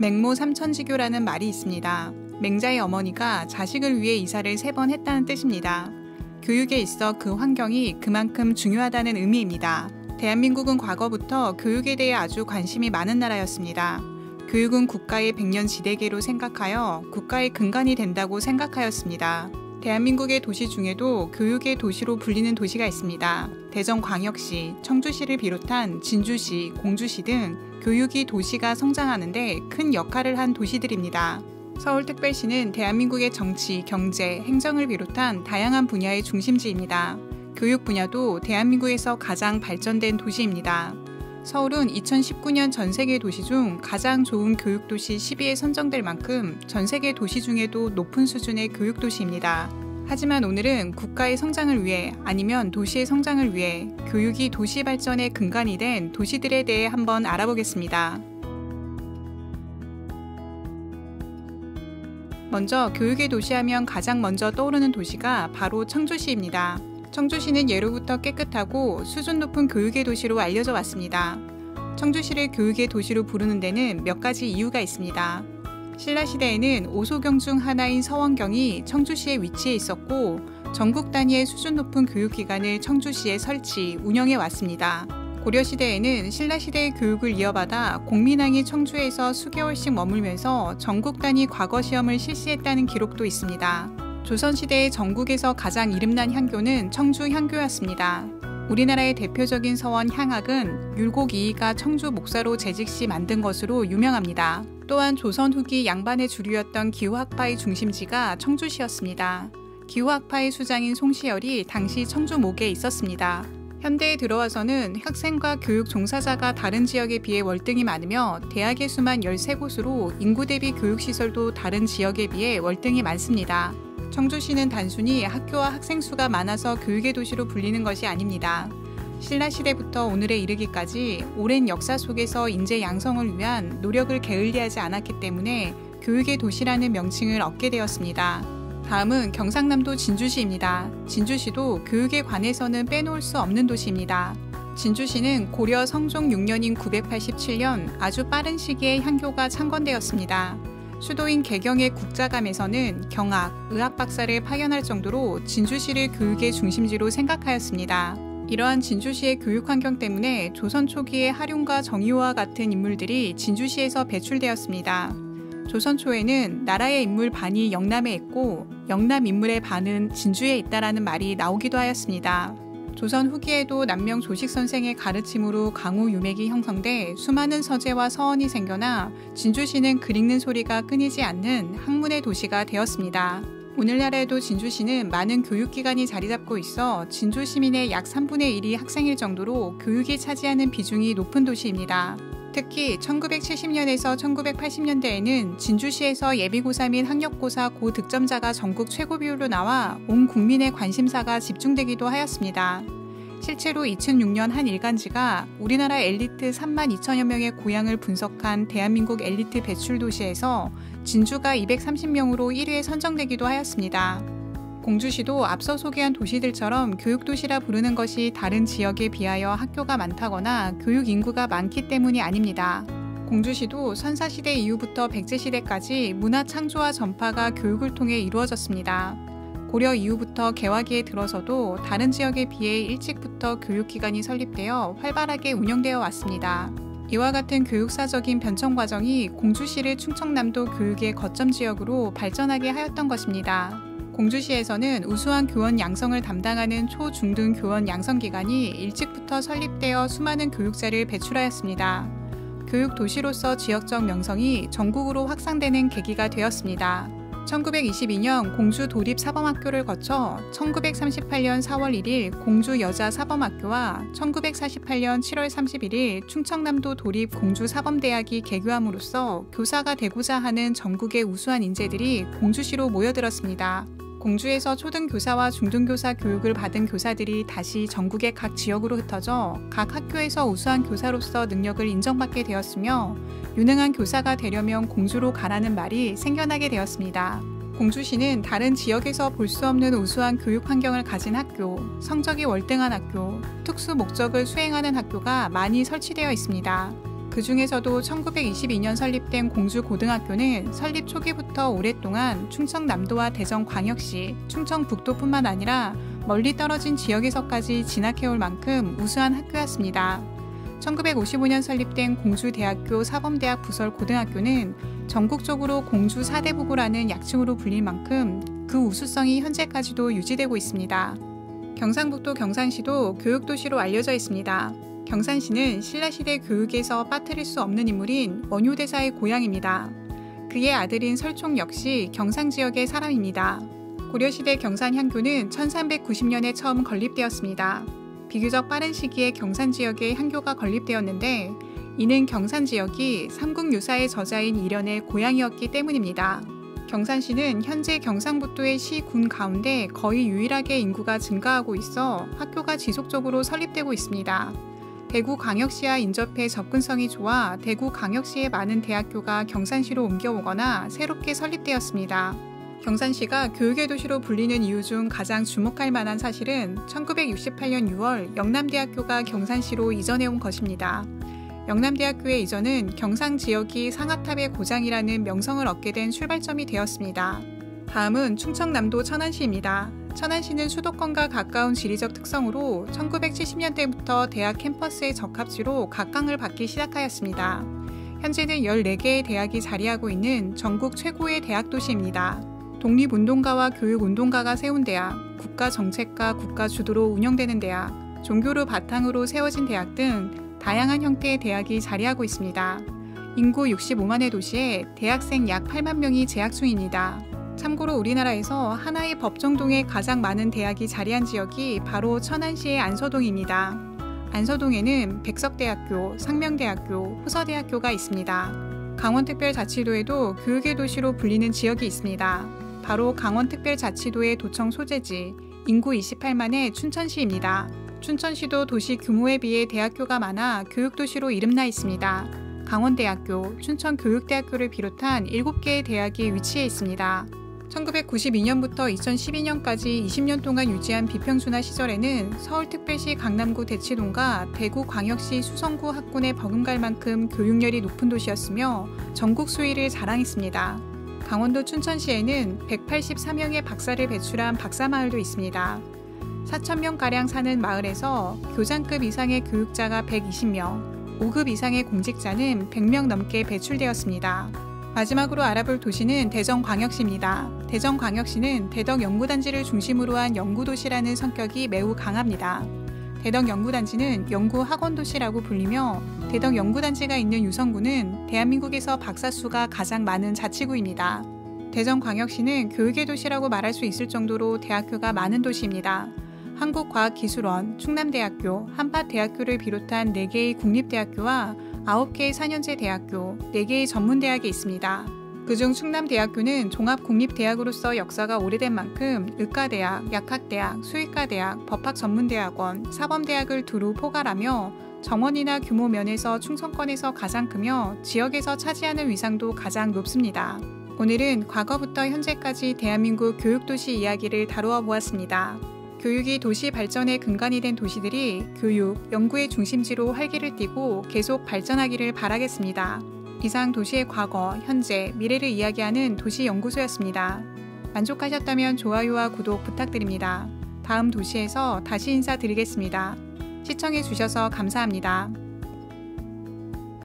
맹모 삼천지교라는 말이 있습니다. 맹자의 어머니가 자식을 위해 이사를 세 번 했다는 뜻입니다. 교육에 있어 그 환경이 그만큼 중요하다는 의미입니다. 대한민국은 과거부터 교육에 대해 아주 관심이 많은 나라였습니다. 교육은 국가의 백년 지대계로 생각하여 국가의 근간이 된다고 생각하였습니다. 대한민국의 도시 중에도 교육의 도시로 불리는 도시가 있습니다. 대전광역시, 청주시를 비롯한 진주시, 공주시 등 교육이 도시가 성장하는데 큰 역할을 한 도시들입니다. 서울특별시는 대한민국의 정치, 경제, 행정을 비롯한 다양한 분야의 중심지입니다. 교육 분야도 대한민국에서 가장 발전된 도시입니다. 서울은 2019년 전 세계 도시 중 가장 좋은 교육 도시 10위에 선정될 만큼 전 세계 도시 중에도 높은 수준의 교육 도시입니다. 하지만 오늘은 국가의 성장을 위해 아니면 도시의 성장을 위해 교육이 도시 발전의 근간이 된 도시들에 대해 한번 알아보겠습니다. 먼저 교육의 도시하면 가장 먼저 떠오르는 도시가 바로 청주시입니다. 청주시는 예로부터 깨끗하고 수준 높은 교육의 도시로 알려져 왔습니다. 청주시를 교육의 도시로 부르는 데는 몇 가지 이유가 있습니다. 신라시대에는 오소경 중 하나인 서원경이 청주시에 위치해 있었고 전국 단위의 수준 높은 교육기관을 청주시에 설치, 운영해 왔습니다. 고려시대에는 신라시대의 교육을 이어받아 공민왕이 청주에서 수개월씩 머물면서 전국 단위 과거 시험을 실시했다는 기록도 있습니다. 조선시대의 전국에서 가장 이름난 향교는 청주 향교였습니다. 우리나라의 대표적인 서원 향학은 율곡 이이가 청주 목사로 재직 시 만든 것으로 유명합니다. 또한 조선 후기 양반의 주류였던 기후학파의 중심지가 청주시였습니다. 기후학파의 수장인 송시열이 당시 청주 목에 있었습니다. 현대에 들어와서는 학생과 교육 종사자가 다른 지역에 비해 월등히 많으며 대학의 수만 13곳으로 인구 대비 교육시설도 다른 지역에 비해 월등히 많습니다. 청주시는 단순히 학교와 학생 수가 많아서 교육의 도시로 불리는 것이 아닙니다. 신라 시대부터 오늘에 이르기까지 오랜 역사 속에서 인재 양성을 위한 노력을 게을리하지 않았기 때문에 교육의 도시라는 명칭을 얻게 되었습니다. 다음은 경상남도 진주시입니다. 진주시도 교육에 관해서는 빼놓을 수 없는 도시입니다. 진주시는 고려 성종 6년인 987년 아주 빠른 시기에 향교가 창건되었습니다. 수도인 개경의 국자감에서는 경학, 의학 박사를 파견할 정도로 진주시를 교육의 중심지로 생각하였습니다. 이러한 진주시의 교육 환경 때문에 조선 초기에 하륜과 정의호와 같은 인물들이 진주시에서 배출되었습니다. 조선 초에는 나라의 인물 반이 영남에 있고 영남 인물의 반은 진주에 있다라는 말이 나오기도 하였습니다. 조선 후기에도 남명 조식 선생의 가르침으로 강우 유맥이 형성돼 수많은 서재와 서원이 생겨나 진주시는 글 읽는 소리가 끊이지 않는 학문의 도시가 되었습니다. 오늘날에도 진주시는 많은 교육기관이 자리 잡고 있어 진주 시민의 약 3분의 1이 학생일 정도로 교육이 차지하는 비중이 높은 도시입니다. 특히 1970년에서 1980년대에는 진주시에서 예비고사 및 학력고사 고득점자가 전국 최고 비율로 나와 온 국민의 관심사가 집중되기도 하였습니다. 실제로 2006년 한 일간지가 우리나라 엘리트 3만 2천여 명의 고향을 분석한 대한민국 엘리트 배출 도시에서 진주가 230명으로 1위에 선정되기도 하였습니다. 공주시도 앞서 소개한 도시들처럼 교육도시라 부르는 것이 다른 지역에 비하여 학교가 많다거나 교육 인구가 많기 때문이 아닙니다. 공주시도 선사시대 이후부터 백제시대까지 문화 창조와 전파가 교육을 통해 이루어졌습니다. 고려 이후부터 개화기에 들어서도 다른 지역에 비해 일찍부터 교육기관이 설립되어 활발하게 운영되어 왔습니다. 이와 같은 교육사적인 변천 과정이 공주시를 충청남도 교육의 거점 지역으로 발전하게 하였던 것입니다. 공주시에서는 우수한 교원 양성을 담당하는 초중등 교원 양성기관이 일찍부터 설립되어 수많은 교육자를 배출하였습니다. 교육 도시로서 지역적 명성이 전국으로 확산되는 계기가 되었습니다. 1922년 공주 도립 사범학교를 거쳐 1938년 4월 1일 공주 여자 사범학교와 1948년 7월 31일 충청남도 도립 공주 사범대학이 개교함으로써 교사가 되고자 하는 전국의 우수한 인재들이 공주시로 모여들었습니다. 공주에서 초등교사와 중등교사 교육을 받은 교사들이 다시 전국의 각 지역으로 흩어져 각 학교에서 우수한 교사로서 능력을 인정받게 되었으며 유능한 교사가 되려면 공주로 가라는 말이 생겨나게 되었습니다. 공주시는 다른 지역에서 볼 수 없는 우수한 교육 환경을 가진 학교, 성적이 월등한 학교, 특수 목적을 수행하는 학교가 많이 설치되어 있습니다. 그 중에서도 1922년 설립된 공주고등학교는 설립 초기부터 오랫동안 충청남도와 대전광역시, 충청북도뿐만 아니라 멀리 떨어진 지역에서까지 진학해올 만큼 우수한 학교였습니다. 1955년 설립된 공주대학교 사범대학 부설 고등학교는 전국적으로 공주 4대부고라는 약칭으로 불릴 만큼 그 우수성이 현재까지도 유지되고 있습니다. 경상북도 경산시도 교육도시로 알려져 있습니다. 경산시는 신라시대 교육에서 빠뜨릴 수 없는 인물인 원효대사의 고향입니다. 그의 아들인 설총 역시 경상 지역의 사람입니다. 고려시대 경산 향교는 1390년에 처음 건립되었습니다. 비교적 빠른 시기에 경산 지역에 향교가 건립되었는데 이는 경산 지역이 삼국유사의 저자인 이련의 고향이었기 때문입니다. 경산시는 현재 경상북도의 시, 군 가운데 거의 유일하게 인구가 증가하고 있어 학교가 지속적으로 설립되고 있습니다. 대구 광역시와 인접해 접근성이 좋아 대구 광역시의 많은 대학교가 경산시로 옮겨오거나 새롭게 설립되었습니다. 경산시가 교육의 도시로 불리는 이유 중 가장 주목할 만한 사실은 1968년 6월 영남대학교가 경산시로 이전해 온 것입니다. 영남대학교의 이전은 경상 지역이 상하탑의 고장이라는 명성을 얻게 된 출발점이 되었습니다. 다음은 충청남도 천안시입니다. 천안시는 수도권과 가까운 지리적 특성으로 1970년대부터 대학 캠퍼스의 적합지로 각광을 받기 시작하였습니다. 현재는 14개의 대학이 자리하고 있는 전국 최고의 대학 도시입니다. 독립운동가와 교육운동가가 세운 대학, 국가정책과 국가 주도로 운영되는 대학, 종교를 바탕으로 세워진 대학 등 다양한 형태의 대학이 자리하고 있습니다. 인구 65만의 도시에 대학생 약 8만 명이 재학 중입니다. 참고로 우리나라에서 하나의 법정동에 가장 많은 대학이 자리한 지역이 바로 천안시의 안서동입니다. 안서동에는 백석대학교, 상명대학교, 호서대학교가 있습니다. 강원특별자치도에도 교육의 도시로 불리는 지역이 있습니다. 바로 강원특별자치도의 도청 소재지, 인구 28만의 춘천시입니다. 춘천시도 도시 규모에 비해 대학교가 많아 교육도시로 이름나 있습니다. 강원대학교, 춘천교육대학교를 비롯한 7개의 대학이 위치해 있습니다. 1992년부터 2012년까지 20년 동안 유지한 비평준화 시절에는 서울특별시 강남구 대치동과 대구광역시 수성구 학군에 버금갈 만큼 교육열이 높은 도시였으며 전국 수위를 자랑했습니다. 강원도 춘천시에는 184명의 박사를 배출한 박사마을도 있습니다. 4천명가량 사는 마을에서 교장급 이상의 교육자가 120명, 5급 이상의 공직자는 100명 넘게 배출되었습니다. 마지막으로 알아볼 도시는 대전광역시입니다. 대전광역시는 대덕연구단지를 중심으로 한 연구도시라는 성격이 매우 강합니다. 대덕연구단지는 연구학원도시라고 불리며 대덕연구단지가 있는 유성구는 대한민국에서 박사 수가 가장 많은 자치구입니다. 대전광역시는 교육의 도시라고 말할 수 있을 정도로 대학교가 많은 도시입니다. 한국과학기술원, 충남대학교, 한밭대학교를 비롯한 4개의 국립대학교와 9개의 4년제 대학교, 4개의 전문대학이 있습니다. 그중 충남대학교는 종합국립대학으로서 역사가 오래된 만큼 의과대학, 약학대학, 수의과대학, 법학전문대학원, 사범대학을 두루 포괄하며 정원이나 규모 면에서 충성권에서 가장 크며 지역에서 차지하는 위상도 가장 높습니다. 오늘은 과거부터 현재까지 대한민국 교육도시 이야기를 다루어 보았습니다. 교육이 도시 발전의 근간이 된 도시들이 교육, 연구의 중심지로 활기를 띠고 계속 발전하기를 바라겠습니다. 이상 도시의 과거, 현재, 미래를 이야기하는 도시연구소였습니다. 만족하셨다면 좋아요와 구독 부탁드립니다. 다음 도시에서 다시 인사드리겠습니다. 시청해주셔서 감사합니다.